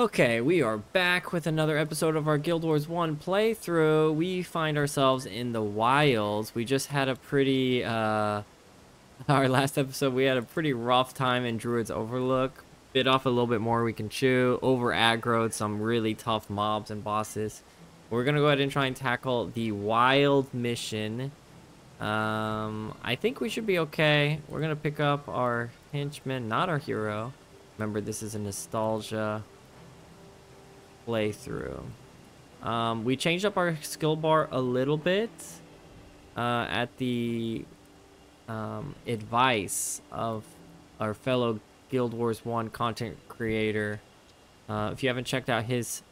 Okay, we are back with another episode of our Guild Wars 1 playthrough. We find ourselves in the wilds. We just had a pretty, uh, our last episode, we had a pretty rough time in Druid's Overlook. Bit off a little bit more we can chew. Over aggroed some really tough mobs and bosses. We're gonna go ahead and try and tackle the wild mission. Um, I think we should be okay. We're gonna pick up our henchman, not our hero. Remember, this is a nostalgia playthrough. Um, we changed up our skill bar a little bit uh, at the um, advice of our fellow Guild Wars 1 content creator. Uh, if you haven't checked out his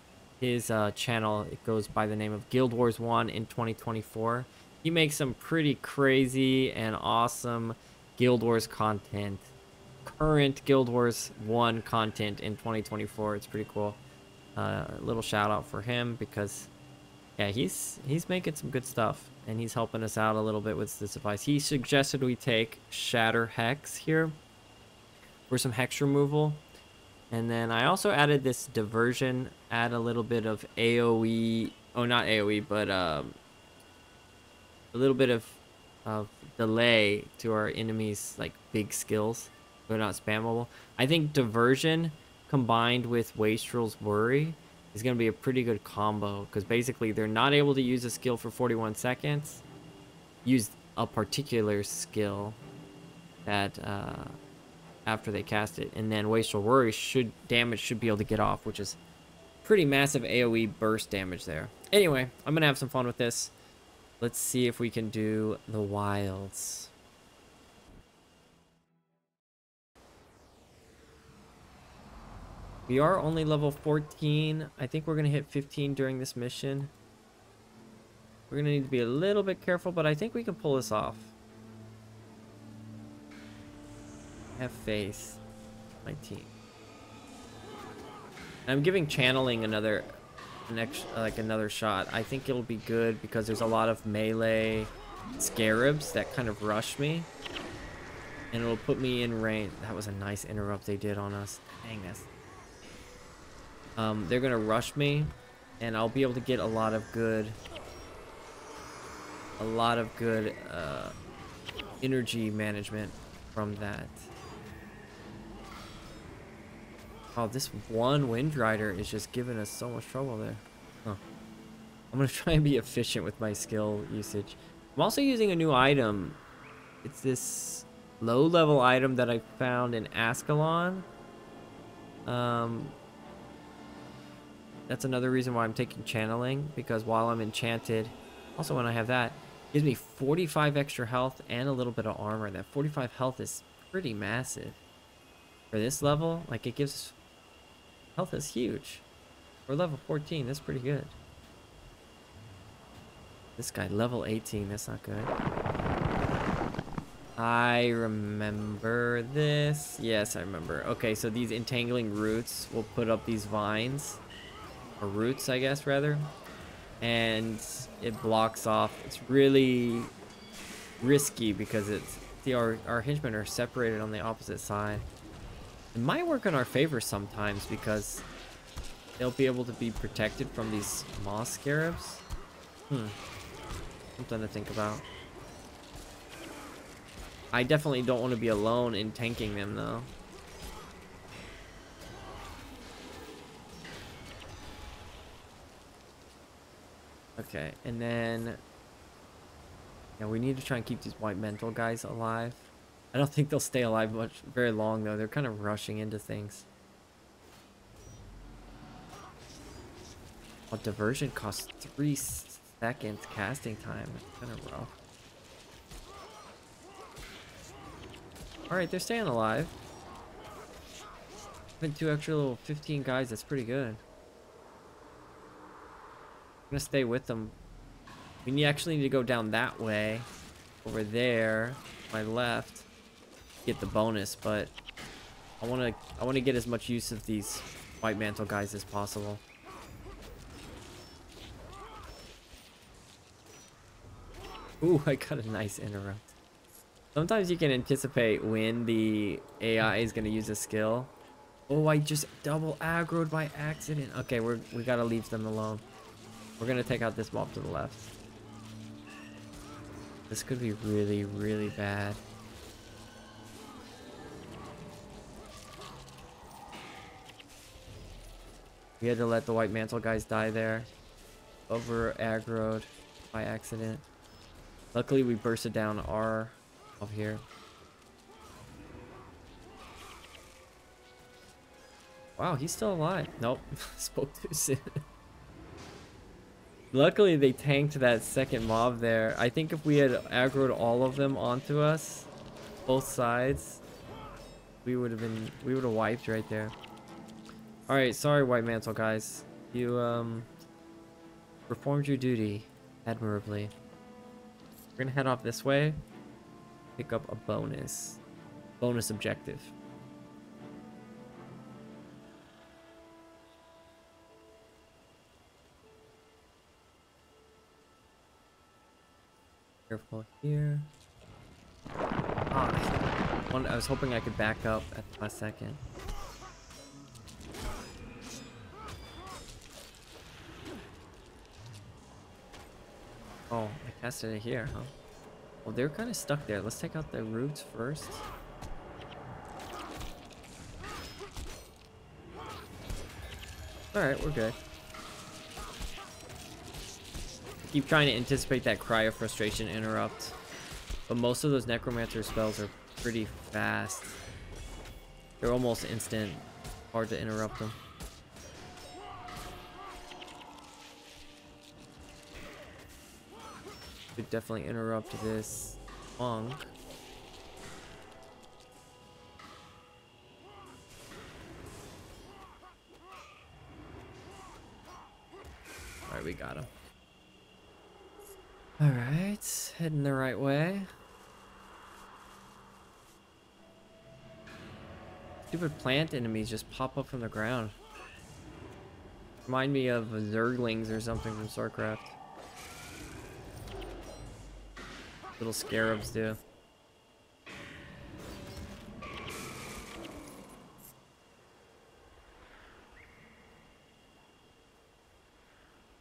his uh, channel, it goes by the name of Guild Wars 1 in 2024. He makes some pretty crazy and awesome Guild Wars content. Current Guild Wars 1 content in 2024. It's pretty cool. A little shout out for him because yeah, he's he's making some good stuff and he's helping us out a little bit with this advice. He suggested we take Shatter Hex here for some hex removal. And then I also added this diversion, add a little bit of AoE, oh not AoE, but um, a little bit of, of delay to our enemies like big skills. They're not spammable. I think diversion combined with Wastrel's Worry is going to be a pretty good combo because basically they're not able to use a skill for 41 seconds. Use a particular skill that uh, after they cast it, and then Wastrel Worry should damage should be able to get off, which is pretty massive AOE burst damage there. Anyway, I'm gonna have some fun with this. Let's see if we can do the wilds. We are only level 14. I think we're going to hit 15 during this mission. We're going to need to be a little bit careful, but I think we can pull this off. Have faith. My team. I'm giving channeling another next like another shot. I think it'll be good because there's a lot of melee scarabs that kind of rush me. And it'll put me in range. That was a nice interrupt they did on us. Dang this. Um, they're gonna rush me, and I'll be able to get a lot of good, a lot of good uh, energy management from that. Oh, this one Wind Rider is just giving us so much trouble there. Huh. I'm gonna try and be efficient with my skill usage. I'm also using a new item. It's this low-level item that I found in Ascalon. Um, that's another reason why I'm taking channeling, because while I'm enchanted, also when I have that, gives me 45 extra health and a little bit of armor. That 45 health is pretty massive. For this level, like it gives... Health is huge. For level 14, that's pretty good. This guy, level 18, that's not good. I remember this. Yes, I remember. Okay, so these entangling roots will put up these vines or roots, I guess, rather. And it blocks off. It's really risky because it's the our, our henchmen are separated on the opposite side. It might work in our favor sometimes because they'll be able to be protected from these moss scarabs. Hmm. Something to think about. I definitely don't want to be alone in tanking them though. Okay, and then... Yeah, we need to try and keep these white mantle guys alive. I don't think they'll stay alive much very long though. They're kind of rushing into things. Oh, diversion costs three seconds casting time. It's kind of rough. Alright, they're staying alive. Been two extra little 15 guys, that's pretty good. Gonna stay with them. We need, actually need to go down that way. Over there. My left. Get the bonus, but I wanna I wanna get as much use of these white mantle guys as possible. Ooh, I got a nice interrupt. Sometimes you can anticipate when the AI is going to use a skill. Oh, I just double aggroed by accident. Okay, we're we gotta leave them alone. We're gonna take out this mob to the left. This could be really, really bad. We had to let the white mantle guys die there. Over aggroed by accident. Luckily we bursted down R up here. Wow, he's still alive. Nope, spoke too soon. Luckily they tanked that second mob there. I think if we had aggroed all of them onto us, both sides, we would have been, we would have wiped right there. Alright, sorry White Mantle guys. You, um, performed your duty admirably. We're gonna head off this way, pick up a bonus, bonus objective. Careful here. Ah, I was hoping I could back up at the last second. Oh, I casted it here, huh? Well, they're kind of stuck there. Let's take out the roots first. Alright, we're good. Keep trying to anticipate that cry of frustration interrupt. But most of those necromancer spells are pretty fast. They're almost instant. Hard to interrupt them. Could definitely interrupt this monk. Alright, we got him. Alright, heading the right way. Stupid plant enemies just pop up from the ground. Remind me of Zerglings or something from StarCraft. Little scarabs do.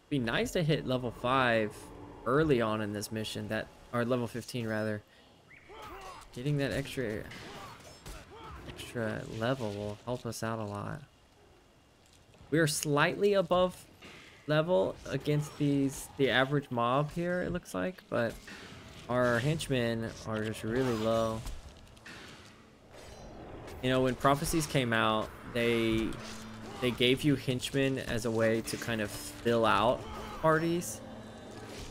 Be nice to hit level 5 early on in this mission, that or level 15 rather. Getting that extra extra level will help us out a lot. We are slightly above level against these the average mob here it looks like, but our henchmen are just really low. You know, when prophecies came out, they they gave you henchmen as a way to kind of fill out parties.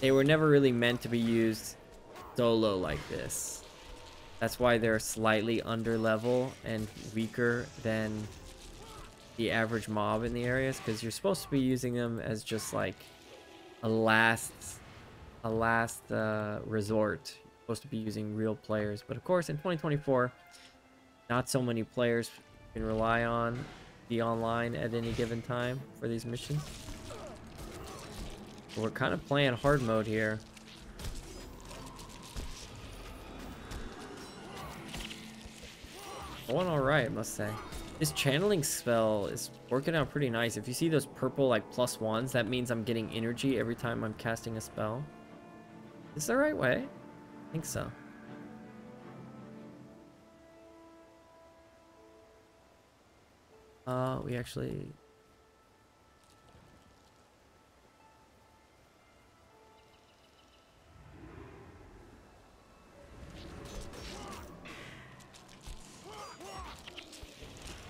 They were never really meant to be used solo like this. That's why they're slightly under level and weaker than the average mob in the areas because you're supposed to be using them as just like a last a last uh, resort. You're supposed to be using real players, but of course in 2024, not so many players can rely on the online at any given time for these missions. We're kind of playing hard mode here. Going alright, must say. This channeling spell is working out pretty nice. If you see those purple like plus ones, that means I'm getting energy every time I'm casting a spell. Is the right way? I think so. Uh, we actually...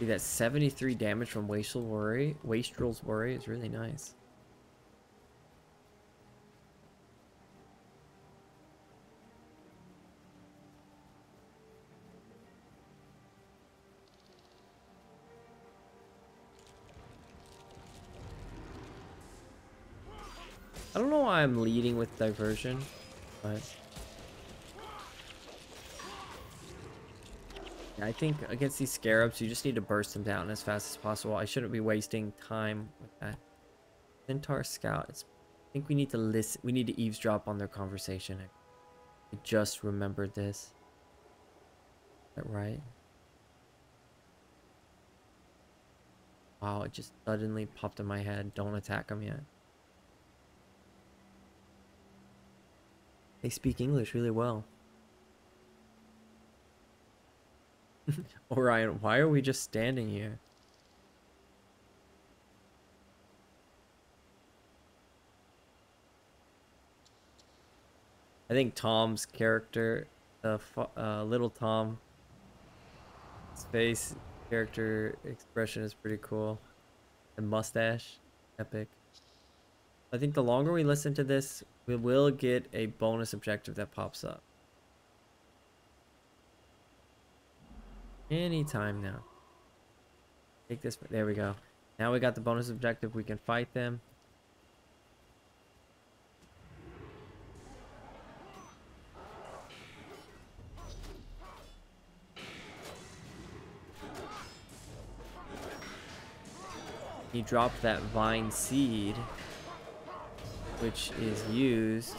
See that 73 damage from Wastrel Worry, Wastrel's Worry is really nice. I don't know why I'm leading with diversion, but I think against these scarabs, you just need to burst them down as fast as possible. I shouldn't be wasting time with that. Centaur Scout. It's, I think we need to listen. We need to eavesdrop on their conversation. I just remembered this. Is that right? Wow, it just suddenly popped in my head. Don't attack them yet. They speak English really well. Orion, why are we just standing here? I think Tom's character, the uh, little Tom, face character expression is pretty cool. The mustache, epic. I think the longer we listen to this, we will get a bonus objective that pops up. Anytime now. Take this. There we go. Now we got the bonus objective. We can fight them. He dropped that vine seed, which is used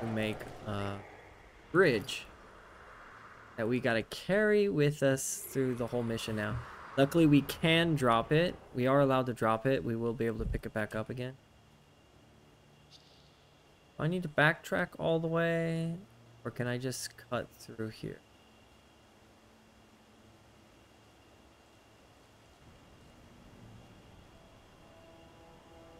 to make a bridge that we gotta carry with us through the whole mission now. Luckily, we can drop it. We are allowed to drop it. We will be able to pick it back up again. I need to backtrack all the way, or can I just cut through here?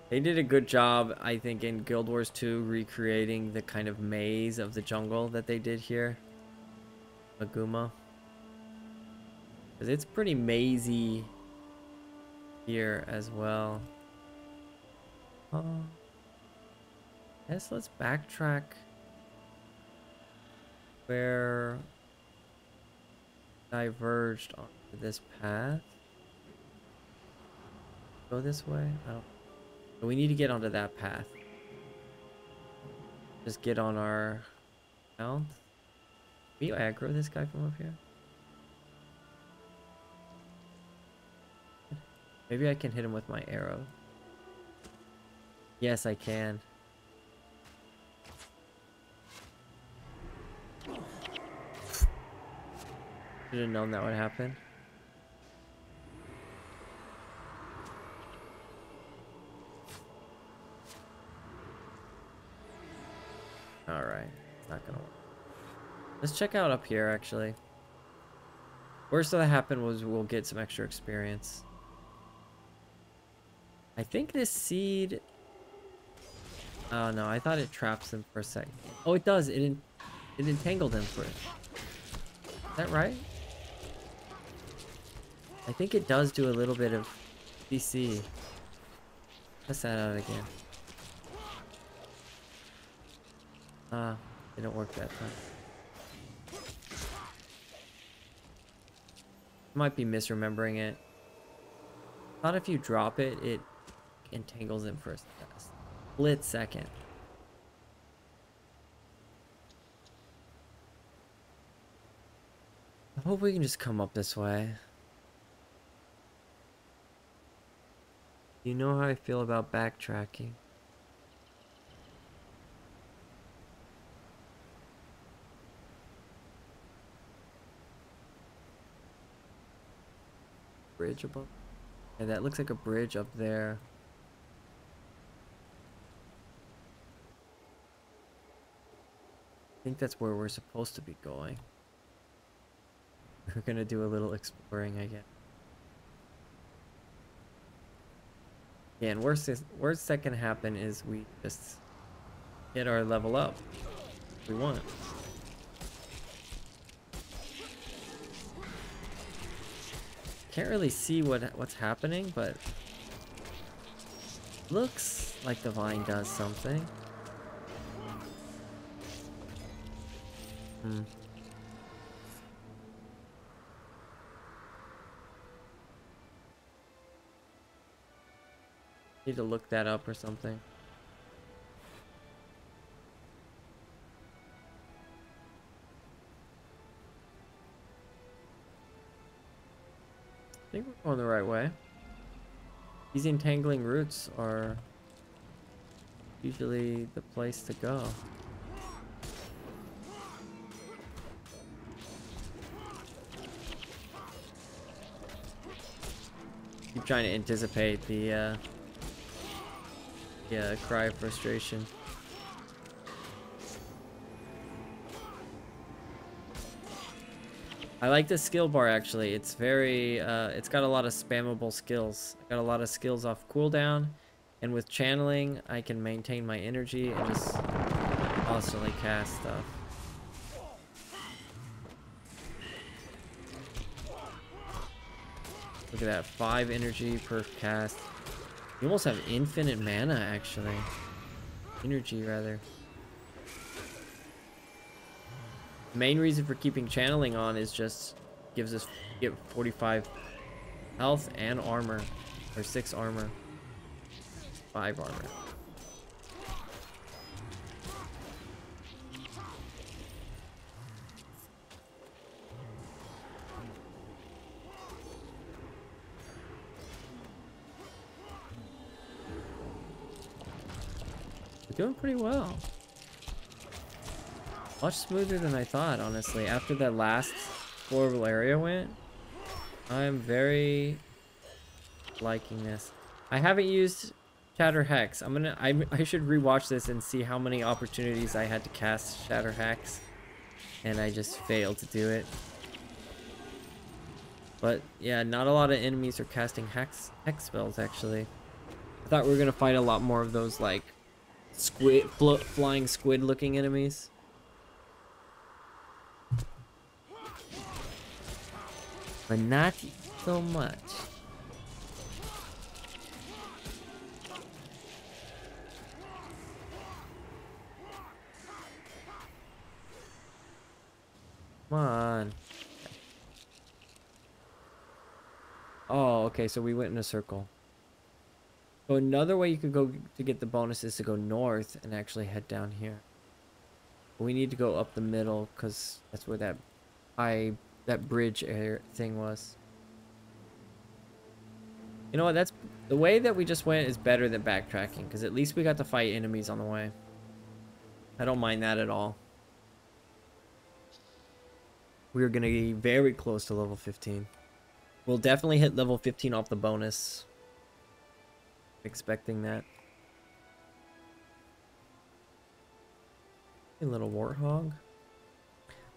They did a good job, I think, in Guild Wars 2 recreating the kind of maze of the jungle that they did here. Maguuma. Because it's pretty mazy here as well. Uh, yes, let's backtrack where diverged onto this path. Go this way? I don't we need to get onto that path. Just get on our mount. Can you aggro this guy from up here? Maybe I can hit him with my arrow. Yes, I can. Should have known that would happen. Alright, not gonna work. Let's check out up here, actually. Worst that happened was we'll get some extra experience. I think this seed... Oh no, I thought it traps him for a second. Oh, it does. It, en it entangled him for it. Is that right? I think it does do a little bit of CC. Test that out again. Ah, uh, didn't work that time. Might be misremembering it. Thought if you drop it, it entangles him for a split second. I hope we can just come up this way. You know how I feel about backtracking. Bridge above? Yeah, that looks like a bridge up there. I think that's where we're supposed to be going. We're gonna do a little exploring, I guess. Yeah, and worst, is, worst that can happen is we just get our level up. we want. Can't really see what what's happening, but looks like the vine does something. Hmm. Need to look that up or something. Think we're going the right way. These entangling roots are usually the place to go. Keep trying to anticipate the, uh, yeah, cry of frustration. I like the skill bar actually. It's very, uh, it's got a lot of spammable skills. got a lot of skills off cooldown, and with channeling, I can maintain my energy and just constantly cast stuff. Look at that, five energy per cast. You almost have infinite mana actually. Energy rather. Main reason for keeping channeling on is just gives us get 45 health and armor or 6 armor. 5 armor. We're doing pretty well much smoother than I thought, honestly. After that last horrible area went, I'm very liking this. I haven't used Shatter Hex. I'm gonna. I, I should rewatch this and see how many opportunities I had to cast Shatter Hex, and I just failed to do it. But yeah, not a lot of enemies are casting hex hex spells actually. I thought we were gonna fight a lot more of those like squid, flying squid looking enemies. But not so much. Come on. Oh, okay, so we went in a circle. So another way you could go to get the bonus is to go north and actually head down here. we need to go up the middle because that's where that high that bridge thing was. You know what? That's the way that we just went is better than backtracking because at least we got to fight enemies on the way. I don't mind that at all. We're going to be very close to level 15. We'll definitely hit level 15 off the bonus. Expecting that. A little warthog.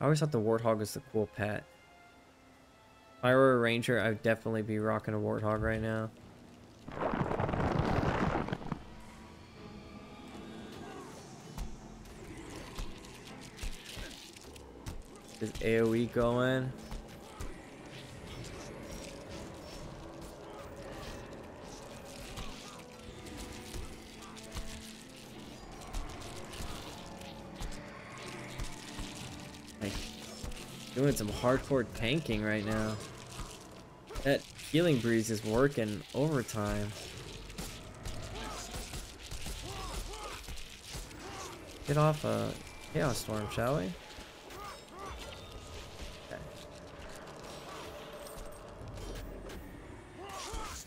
I always thought the warthog was the cool pet. If I were a ranger, I'd definitely be rocking a warthog right now. Is AoE going? Doing some hardcore tanking right now. That healing breeze is working overtime. Get off a chaos storm, shall we? Okay.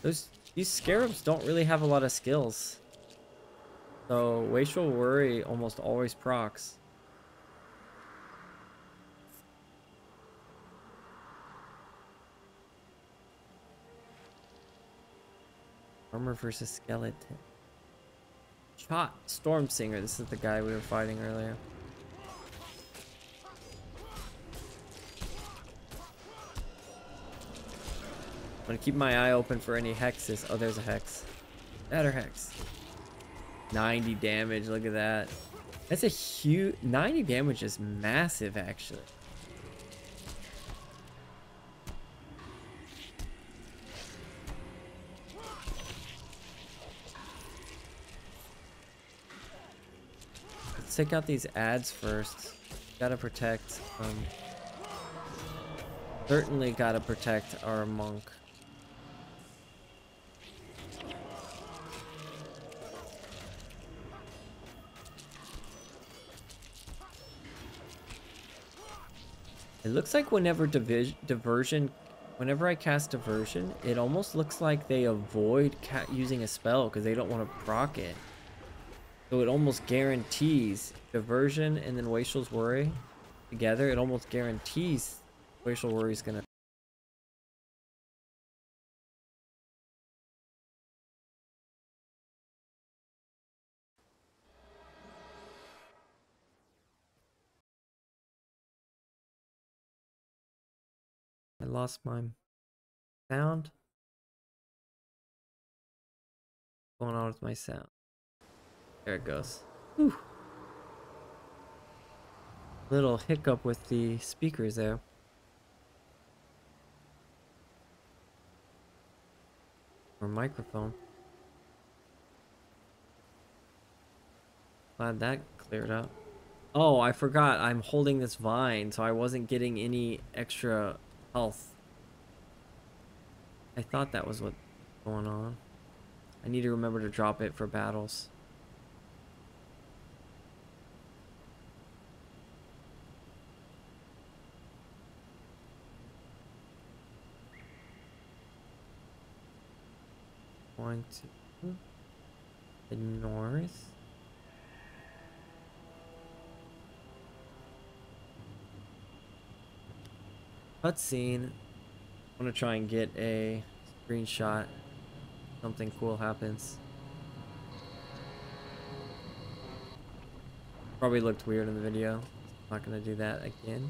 Those these scarabs don't really have a lot of skills. So Wastrel Worry almost always procs. Armor versus skeleton. Shot Storm Singer. This is the guy we were fighting earlier. I'm gonna keep my eye open for any hexes. Oh, there's a hex. Better hex. 90 damage. Look at that. That's a huge... 90 damage is massive, actually. Let's take out these ads first. Gotta protect, um... Certainly gotta protect our monk. It looks like whenever diversion, whenever I cast diversion, it almost looks like they avoid using a spell because they don't want to proc it. So it almost guarantees diversion and then Wastrel's Worry together. It almost guarantees Wastrel Worry is going to I lost my sound. What's going on with my sound? There it goes. Whew. Little hiccup with the speakers there. Or microphone. Glad that cleared up. Oh, I forgot. I'm holding this vine, so I wasn't getting any extra health. I thought that was what going on. I need to remember to drop it for battles. Going to the north. Cutscene. I want to try and get a screenshot. Something cool happens. Probably looked weird in the video. Not gonna do that again.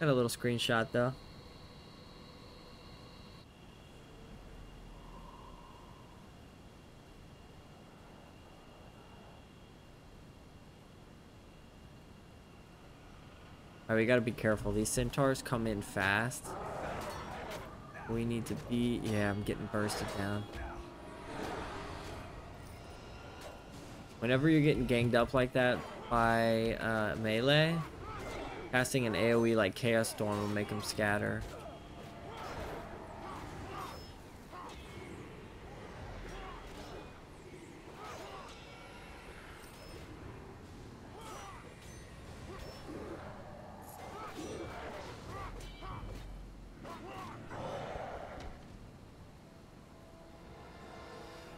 Got a little screenshot though. Alright, we gotta be careful. These centaurs come in fast. We need to be... Yeah, I'm getting bursted down. Whenever you're getting ganged up like that by uh, melee, casting an AoE like Chaos Storm will make them scatter.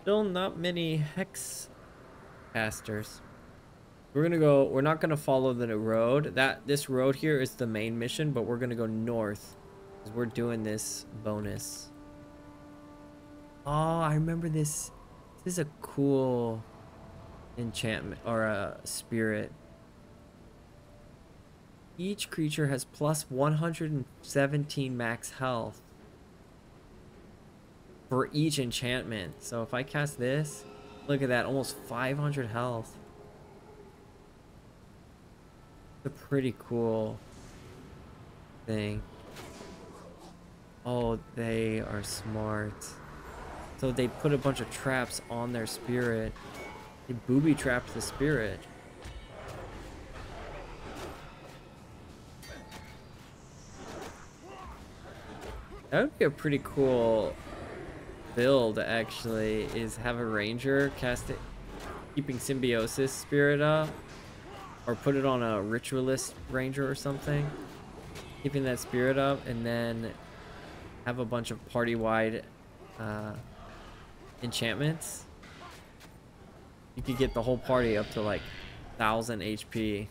Still not many hex casters. We're gonna go, we're not gonna follow the road. That This road here is the main mission, but we're gonna go north. Because we're doing this bonus. Oh, I remember this. This is a cool enchantment, or a spirit. Each creature has plus 117 max health for each enchantment. So if I cast this, look at that, almost 500 health. It's a pretty cool thing. Oh, they are smart. So they put a bunch of traps on their spirit. They booby trapped the spirit. That would be a pretty cool build actually is have a ranger cast it keeping symbiosis spirit up or put it on a ritualist ranger or something keeping that spirit up and then have a bunch of party wide uh, enchantments. You could get the whole party up to like 1000 HP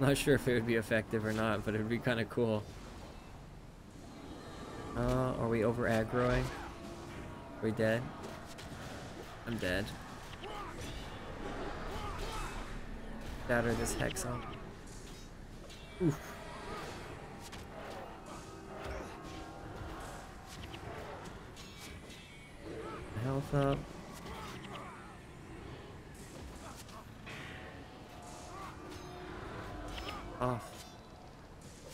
not sure if it would be effective or not but it would be kind of cool. Uh, are we over aggroing? We dead? I'm dead. Shatter this hex on. Oof. Health up. Off.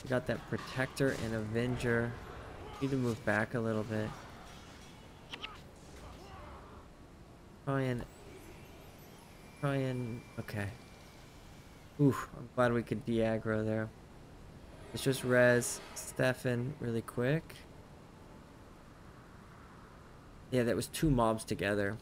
We got that protector and avenger. Need to move back a little bit. Try and... Try and... Okay. Oof, I'm glad we could de-aggro there. Let's just res Stefan really quick. Yeah, that was two mobs together.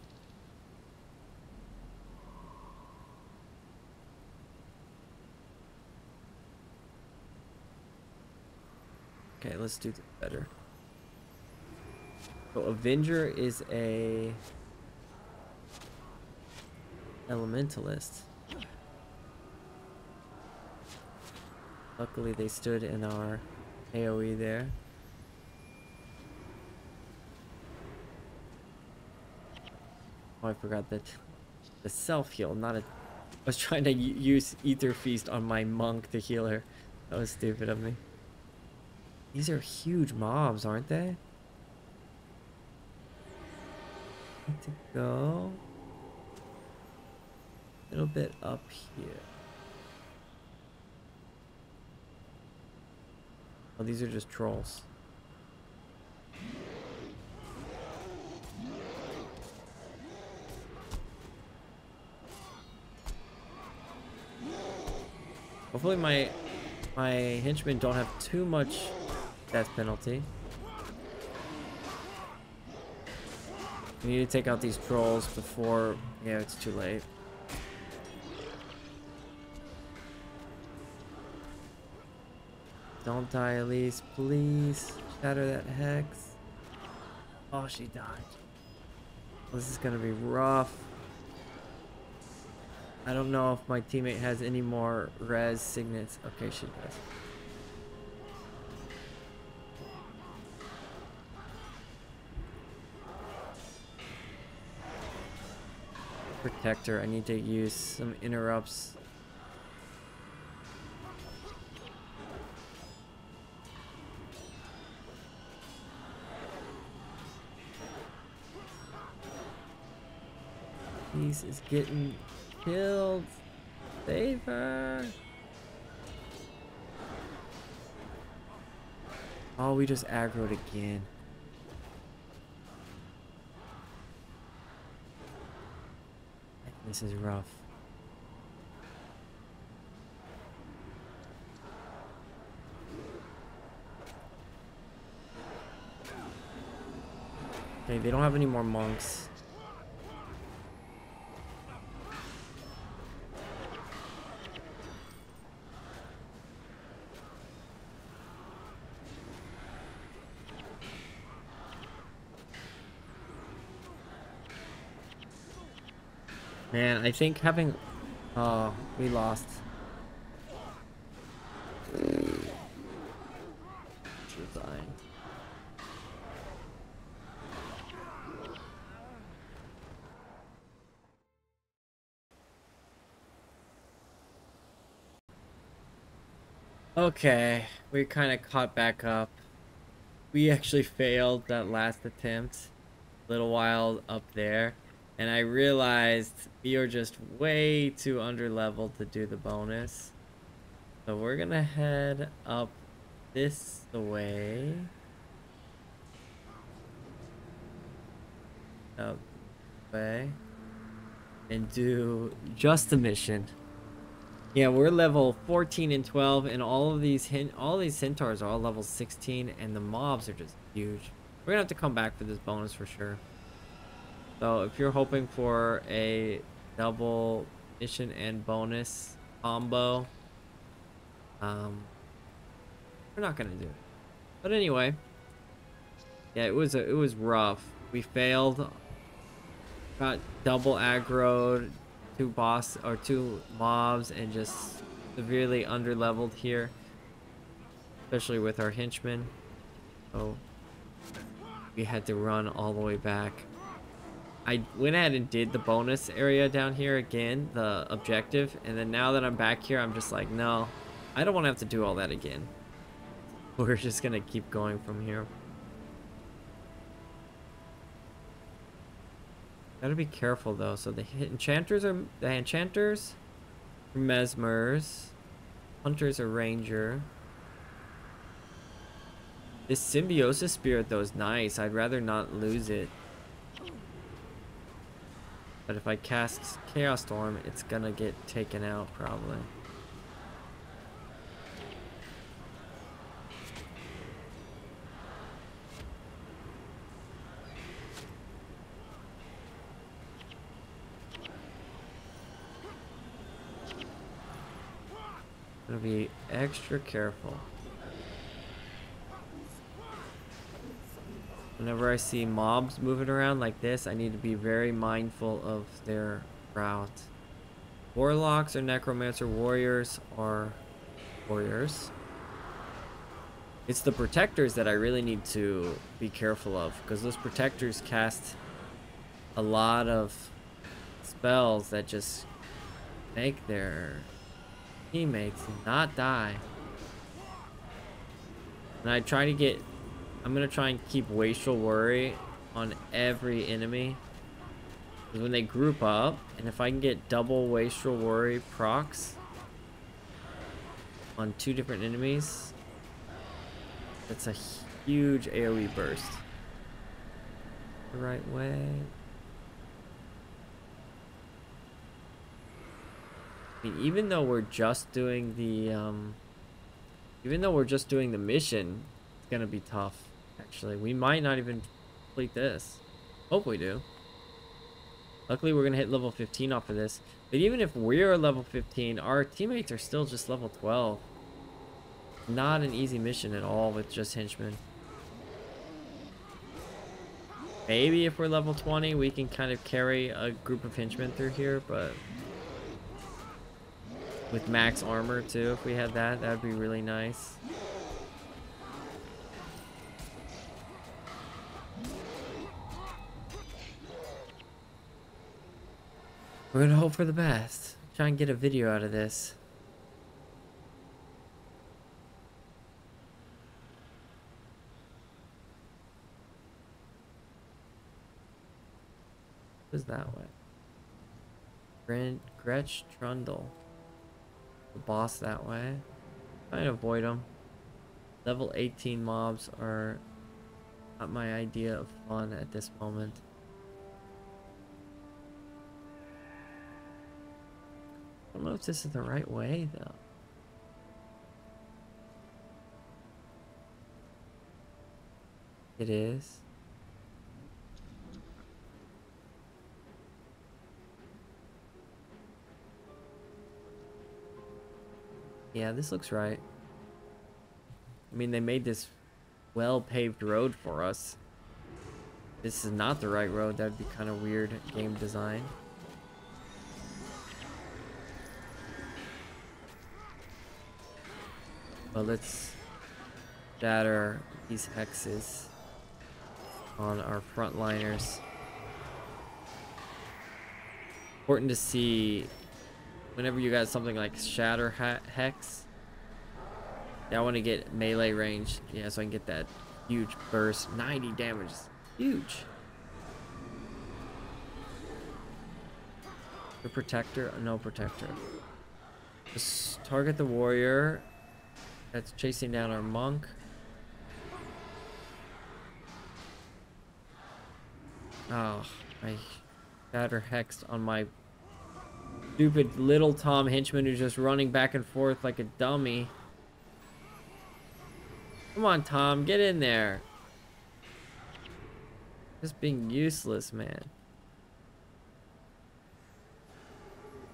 Okay, let's do this better. So Avenger is a elementalist. Luckily they stood in our AoE there. Oh, I forgot that the self-heal, not a... I was trying to use Ether Feast on my monk to heal her. That was stupid of me. These are huge mobs, aren't they? Need to go little bit up here. Oh, these are just trolls. Hopefully my my henchmen don't have too much death penalty. We need to take out these trolls before yeah, it's too late. Don't die, Elise, please. Shatter that hex. Oh, she died. This is gonna be rough. I don't know if my teammate has any more res signets. Okay, she does. Protector, I need to use some interrupts. He's is getting killed. Save her. Oh, we just aggroed again. This is rough. Okay, they don't have any more monks. Man, I think having... Oh, we lost. Okay, we kind of caught back up. We actually failed that last attempt. A little while up there. And I realized we are just way too under leveled to do the bonus. So we're gonna head up this way. Up way. And do just a mission. Yeah, we're level 14 and 12, and all of these all these centaurs are all level 16, and the mobs are just huge. We're gonna have to come back for this bonus for sure. So if you're hoping for a double mission and bonus combo, um, we're not gonna do it. But anyway, yeah, it was a, it was rough. We failed. Got double aggroed, two boss or two mobs, and just severely under leveled here, especially with our henchmen. So we had to run all the way back. I went ahead and did the bonus area down here again, the objective, and then now that I'm back here, I'm just like, no, I don't want to have to do all that again. We're just going to keep going from here. Gotta be careful though. So the enchanters are the enchanters, mesmers, hunters are ranger. This symbiosis spirit though is nice. I'd rather not lose it. But if I cast Chaos Storm, it's gonna get taken out probably. Gonna be extra careful. Whenever I see mobs moving around like this, I need to be very mindful of their route. Warlocks or Necromancer warriors are warriors. It's the protectors that I really need to be careful of because those protectors cast a lot of spells that just make their teammates not die. And I try to get... I'm to try and keep Wastrel Worry on every enemy. Because when they group up, and if I can get double Wastrel Worry procs on two different enemies, that's a huge AoE burst. The right way. I mean, even though we're just doing the, um, even though we're just doing the mission, it's gonna be tough, actually. We might not even complete this. Hope we do. Luckily, we're gonna hit level 15 off of this. But even if we're level 15, our teammates are still just level 12. Not an easy mission at all with just henchmen. Maybe if we're level 20, we can kind of carry a group of henchmen through here, but with max armor too, if we had that, that would be really nice. We're gonna hope for the best. Try and get a video out of this. Who's that way? Gretch Trundle the boss that way. Try and avoid them. Level 18 mobs are not my idea of fun at this moment. I don't know if this is the right way though. It is. Yeah, this looks right. I mean, they made this well-paved road for us. This is not the right road. That'd be kind of weird game design. But let's shatter these hexes on our frontliners. Important to see whenever you got something like Shatter Hex, yeah, I want to get melee range. Yeah, so I can get that huge burst. 90 damage. Huge. The protector? No protector. Just target the warrior that's chasing down our monk. Oh, I her hexed on my Stupid little Tom henchman who's just running back and forth like a dummy. Come on, Tom, get in there. Just being useless, man.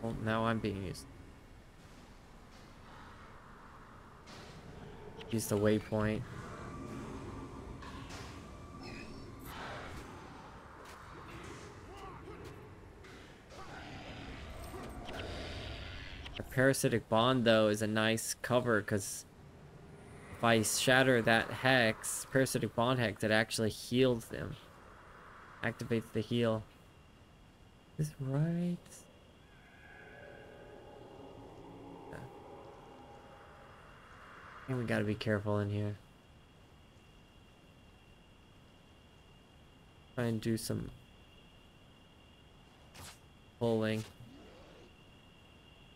Well, now I'm being used. Use the waypoint. A parasitic Bond, though, is a nice cover because if I shatter that hex, Parasitic Bond hex, it actually heals them. Activates the heal. Is right? And we gotta be careful in here. Try and do some pulling.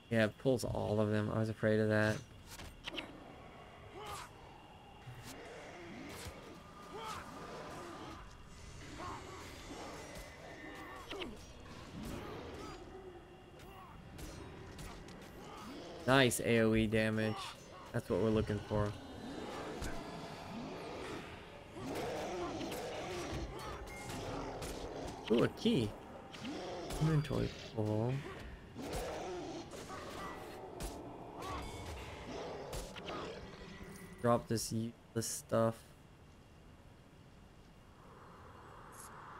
Yeah, it pulls all of them. I was afraid of that. Nice AoE damage. That's what we're looking for. Ooh, a key. Inventory full. drop this useless stuff.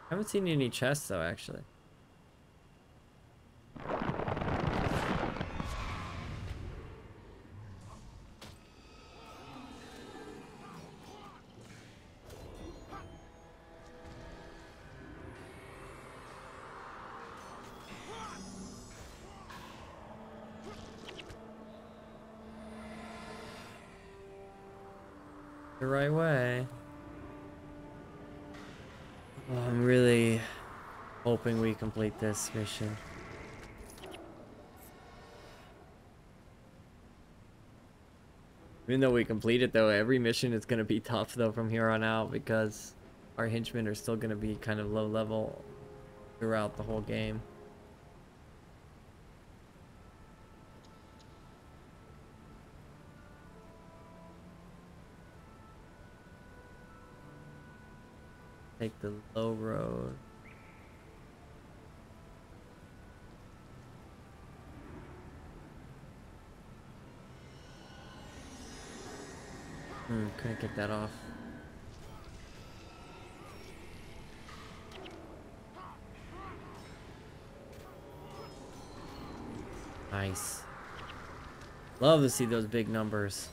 I haven't seen any chests though, actually. This mission. Even though we complete it though, every mission is going to be tough though from here on out because our henchmen are still going to be kind of low level throughout the whole game. Take the low road. Hmm, couldn't get that off. Nice. Love to see those big numbers.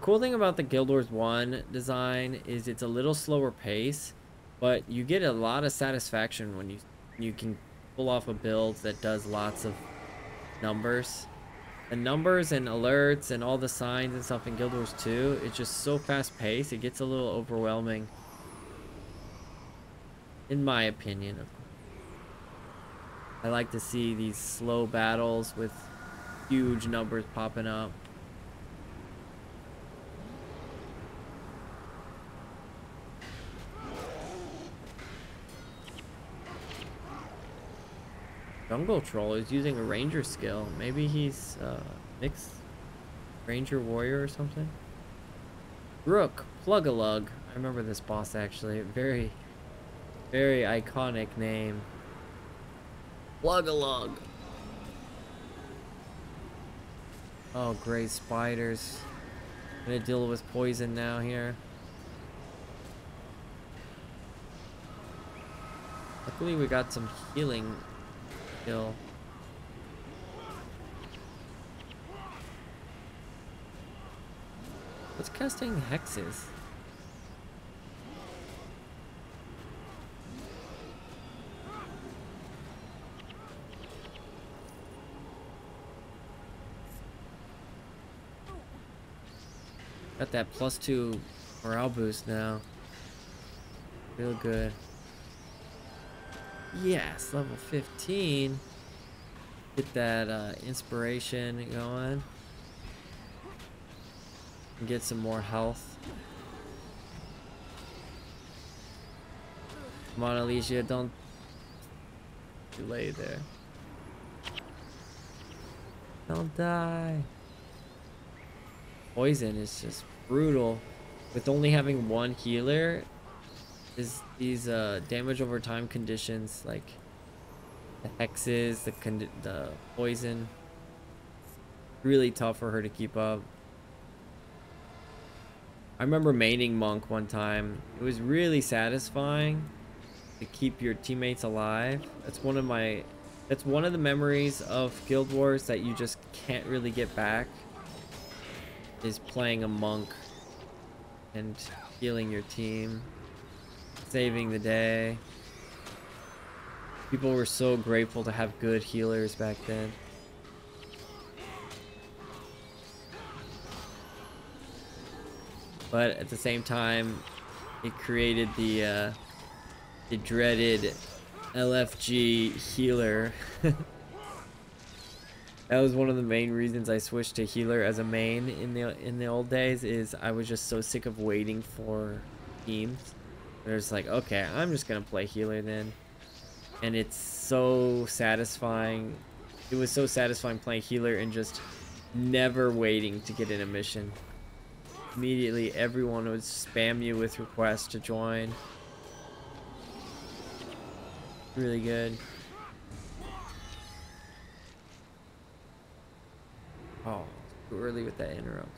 Cool thing about the Guild Wars 1 design is it's a little slower pace, but you get a lot of satisfaction when you you can pull off a build that does lots of numbers. The numbers and alerts and all the signs and stuff in Guild Wars 2, it's just so fast paced, it gets a little overwhelming. In my opinion, I like to see these slow battles with huge numbers popping up. Jungle Troll is using a ranger skill. Maybe he's uh, mixed ranger warrior or something. Rook, Plug-a-Lug. I remember this boss actually. Very, very iconic name. Plug-a-Lug. Oh, great spiders. Gonna deal with poison now here. Luckily we got some healing kill. What's casting hexes? Got that plus two morale boost now. Real good. Yes, level 15. Get that uh, inspiration going. And get some more health. Come on, Alesia, don't delay there. Don't die. Poison is just brutal. With only having one healer, is these uh, damage over time conditions like the hexes, the the poison. Really tough for her to keep up. I remember maining monk one time. It was really satisfying to keep your teammates alive. That's one of my that's one of the memories of Guild Wars that you just can't really get back is playing a monk and healing your team saving the day. People were so grateful to have good healers back then. But at the same time, it created the uh, the dreaded LFG healer. that was one of the main reasons I switched to healer as a main in the in the old days. Is I was just so sick of waiting for teams there's like, okay, I'm just gonna play healer then. And it's so satisfying. It was so satisfying playing healer and just never waiting to get in a mission. Immediately, everyone would spam you with requests to join. Really good. Oh, too early with that interrupt.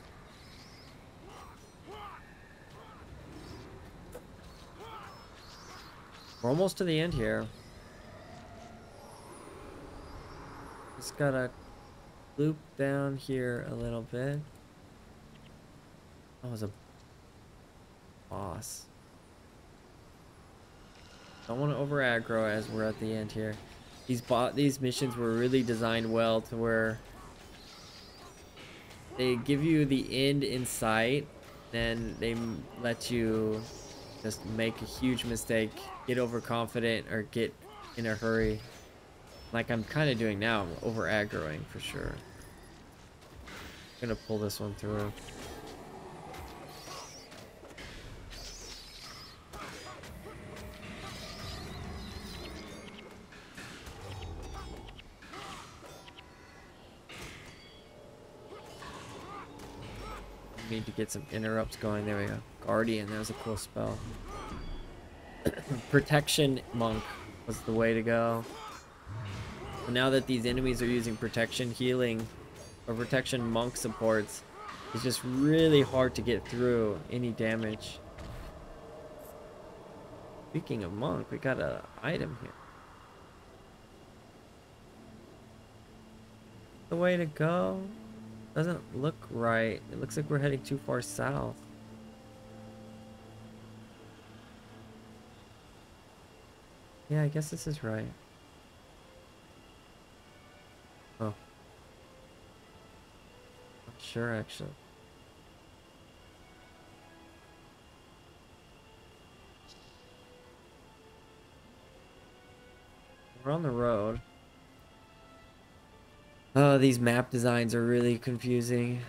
We're almost to the end here. Just gotta loop down here a little bit. That was a boss. Don't want to over aggro as we're at the end here. These bot these missions were really designed well to where they give you the end in sight, then they let you just make a huge mistake, get overconfident, or get in a hurry. Like I'm kind of doing now, I'm over aggroing for sure. gonna pull this one through. Get some interrupts going. There we go. Guardian, that was a cool spell. Protection Monk was the way to go. And now that these enemies are using protection healing or protection monk supports, it's just really hard to get through any damage. Speaking of monk, we got a item here. The way to go doesn't look right. It looks like we're heading too far south. Yeah, I guess this is right. Oh. Not sure, actually. We're on the road. Oh, these map designs are really confusing.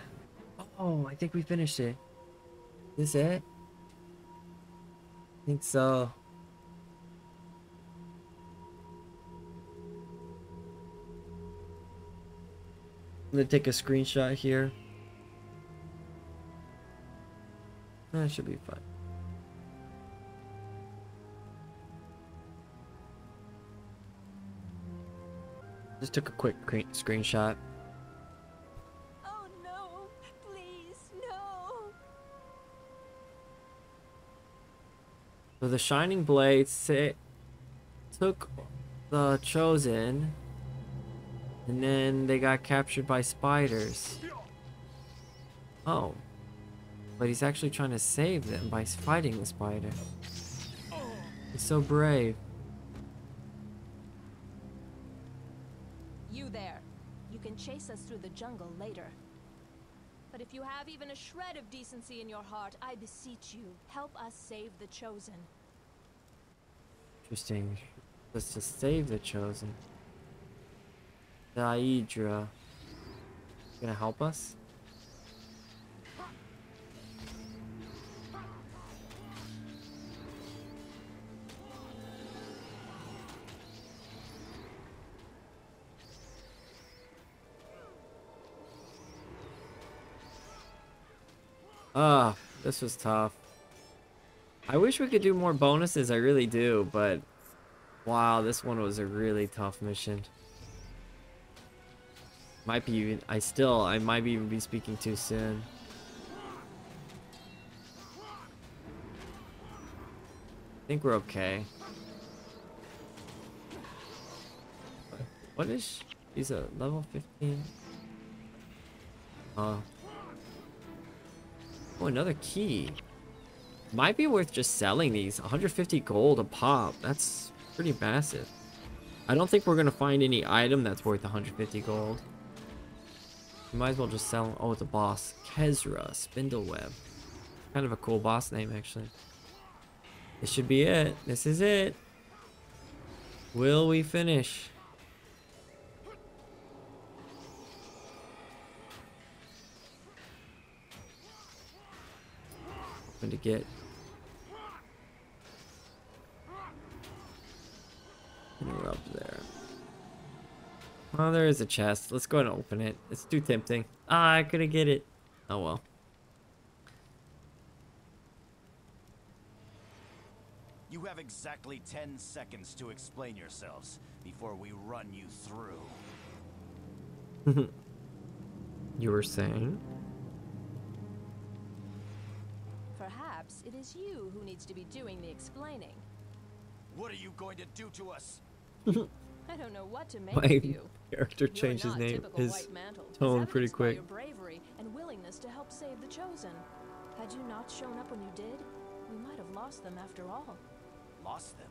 Oh, I think we finished it. Is this it? I think so. I'm gonna take a screenshot here. That should be fine. Just took a quick screenshot. Oh no, please, no. So the Shining Blade took the Chosen, and then they got captured by spiders. Oh. But he's actually trying to save them by fighting the spider. He's so brave. Us through the jungle later. But if you have even a shred of decency in your heart, I beseech you, help us save the Chosen. Interesting. Let's just save the Chosen. Saidra. Gonna help us? Ah, this was tough. I wish we could do more bonuses, I really do, but wow, this one was a really tough mission. Might be even, I still, I might even be speaking too soon. I think we're okay. What is, he's a level 15? Oh. Oh, another key. Might be worth just selling these. 150 gold a pop. That's pretty massive. I don't think we're going to find any item that's worth 150 gold. We might as well just sell... Oh, it's a boss. Kezra Spindleweb. Kind of a cool boss name, actually. This should be it. This is it. Will we finish? Hoping to get interrupt there. Oh, there is a chest. Let's go and open it. It's too tempting. Ah, I couldn't get it. Oh well. You have exactly 10 seconds to explain yourselves before we run you through. You were saying? Perhaps it is you who needs to be doing the explaining. What are you going to do to us? I don't know what to make My of you. character changed his name, his White Mantle, as tone pretty quick. Your bravery and willingness to help save the Chosen. Had you not shown up when you did, we might have lost them after all. Lost them?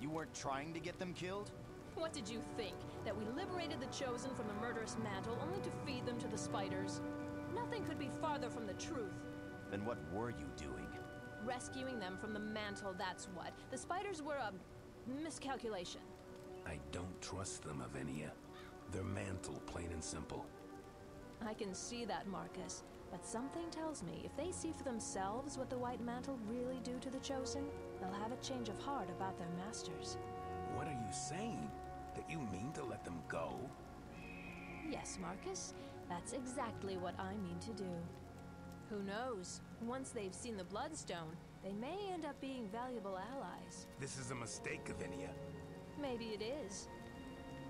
You weren't trying to get them killed? What did you think? That we liberated the Chosen from the murderous mantle only to feed them to the spiders? Nothing could be farther from the truth. Then what were you doing? Rescuing them from the mantle, that's what. The spiders were a miscalculation. I don't trust them, Evennia. Their mantle, plain and simple. I can see that, Marcus. But something tells me if they see for themselves what the White Mantle really do to the Chosen, they'll have a change of heart about their masters. What are you saying? That you mean to let them go? Yes, Marcus, that's exactly what I mean to do. Who knows? Once they've seen the Bloodstone, they may end up being valuable allies. This is a mistake, Evennia. Maybe it is.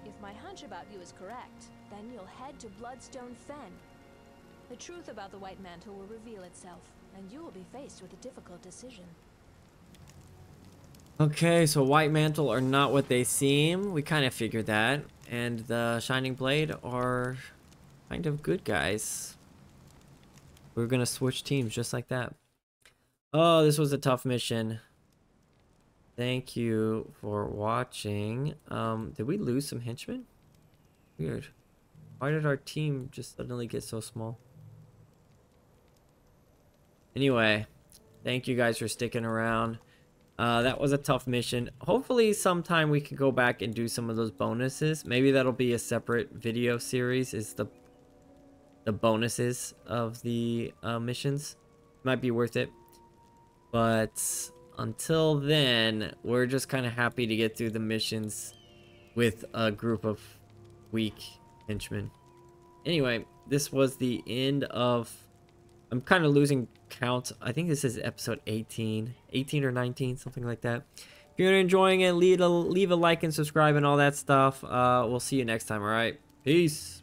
If my hunch about you is correct, then you'll head to Bloodstone Fen. The truth about the White Mantle will reveal itself, and you will be faced with a difficult decision. Okay, so White Mantle are not what they seem. We kind of figured that. And the Shining Blade are kind of good guys. We're gonna switch teams just like that. Oh, this was a tough mission. Thank you for watching. Um, did we lose some henchmen? Weird. Why did our team just suddenly get so small? Anyway, thank you guys for sticking around. Uh, that was a tough mission. Hopefully sometime we can go back and do some of those bonuses. Maybe that'll be a separate video series is the the bonuses of the uh, missions. Might be worth it. But until then, we're just kind of happy to get through the missions with a group of weak henchmen. Anyway, this was the end of... I'm kind of losing count. I think this is episode 18. 18 or 19, something like that. If you're enjoying it, leave a, leave a like and subscribe and all that stuff. Uh, we'll see you next time, alright? Peace!